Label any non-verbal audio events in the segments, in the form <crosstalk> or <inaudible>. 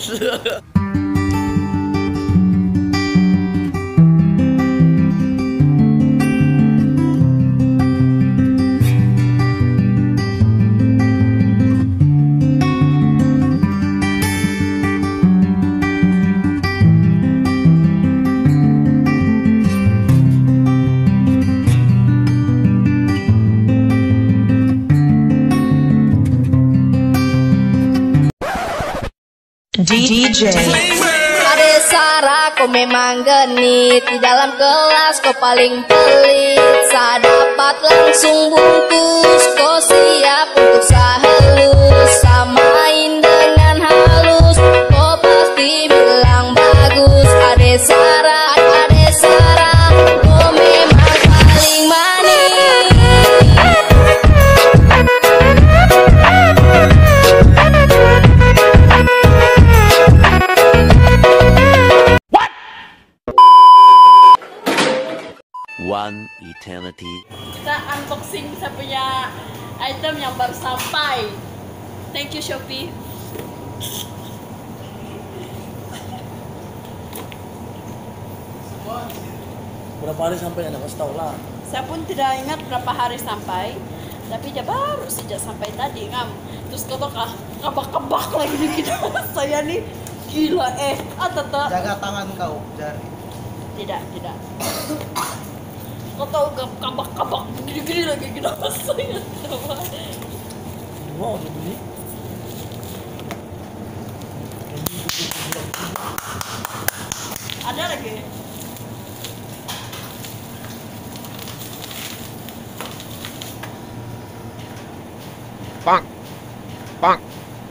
是。<laughs> DJ. Ada Sarah, kau memang genit Di dalam kelas kau paling pelit Saat dapat langsung bungkus One eternity kita unboxing saya punya item yang baru sampai. Thank you Shopee. Berapa hari sampai anak kasih tau lah. Saya pun tidak ingat berapa hari sampai, tapi dia baru sejak sampai tadi ngam. Terus kau tahu kah, kabak-kabak lagi gitu. <laughs> saya nih gila eh, ah tetap Jaga tangan kau, jari. tidak tidak. Kau tahu gak kabak-kabak gini-gini lagi gitu saya. Wow, beli. Ada lagi.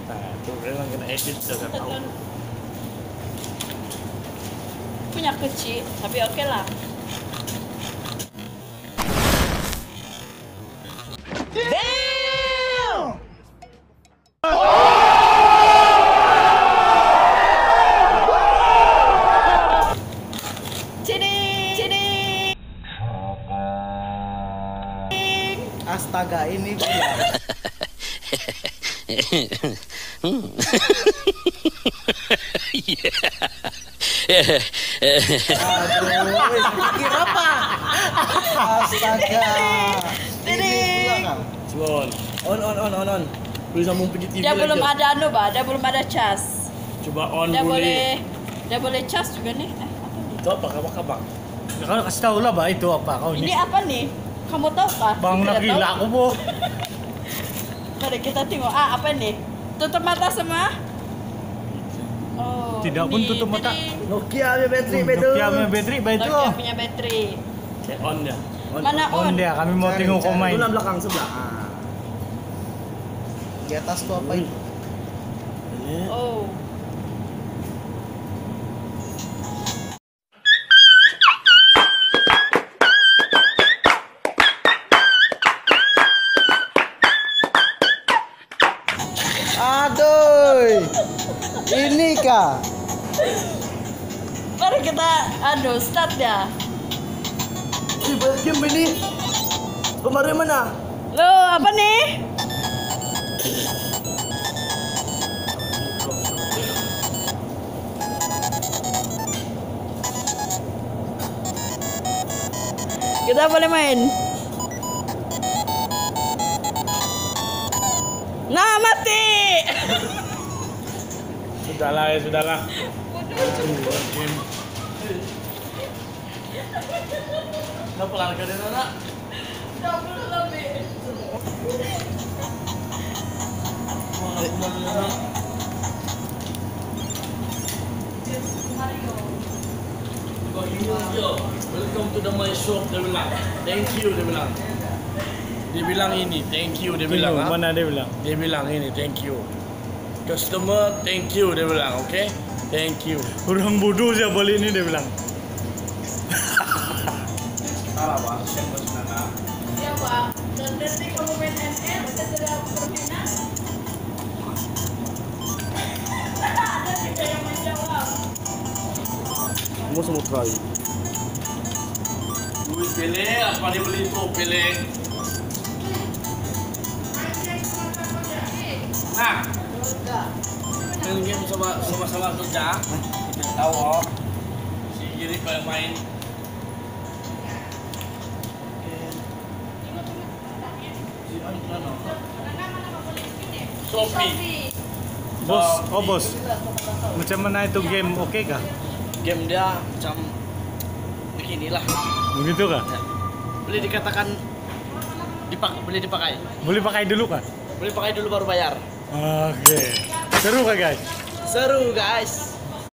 Nah, tuh memang kena edit jangan tahu. Punya kecil, tapi oke lah. Astaga, ini. Aduh, pikir apa? Astaga. Ini on on on on on. Boleh sambung pergi TV Dia belum ada anu dia belum ada cas. Coba on Dia boleh. dia boleh cas juga nih. Eh, apa nih? Itu apa? Ya, kau kasih tahu lah itu apa kau Ini ini. apa nih? Kamu tahu kah? Bang nak gila aku bu. <laughs> Mari kita tengok. Ah, apa nih? Tutup mata semua. Oh, Tidak pun tutup mata. tadi. Nokia punya bateri betul. Nokia punya bateri bah itu. Nokia punya bateri. On dia. On. Mana on? On dia, kami mau tengok main. Itu belakang sebelah. Ah. Di atas tuh apa itu? Oh. Aduh. Ini kah? Mari kita anu start ya. Balik game ini. Kemarin mana? Lo apa nih? Kita boleh main. Nah, mati. Sudahlah ya, sudahlah. Kenapa lari ke anak? Welcome to the my shop dia bilang. Thank you dia bilang. Dia bilang ini, thank you dia bilang. ha? Mana dia bilang? Dia bilang ini, thank you. Customer, thank you dia bilang, okay? Thank you. Orang bodoh siapa balik ini dia bilang. Ya, Pak. Dan nanti kamu main ML, kita sudah permainan. Ada juga yang menjawab. Semua semua try. Duit pilih, apa dia beli tu pilih. Nah, Sama sama-sama kerja. Kita tahu oh. Si Giri pada main. Sophie. Bos, oh bos. Macam mana itu game oke kah? Game dia macam beginilah. Begitu kah? Boleh dikatakan dipak boleh dipakai. Boleh pakai dulu kah? Boleh pakai dulu baru bayar. Oke. Seru kah guys? Seru guys.